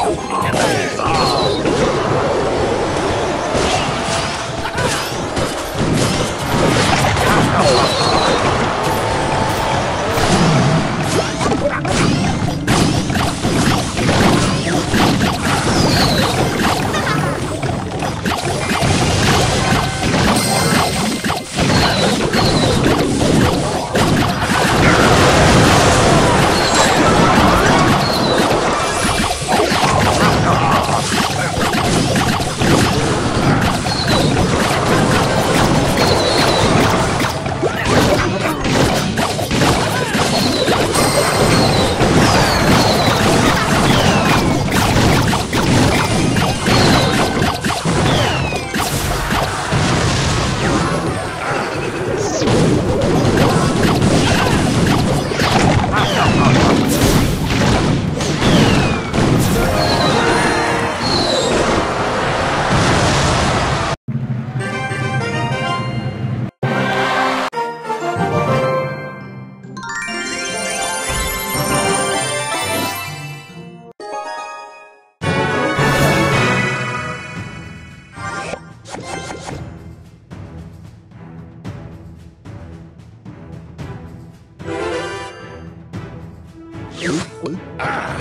Oh! 灵魂啊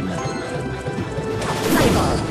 time. Fireball.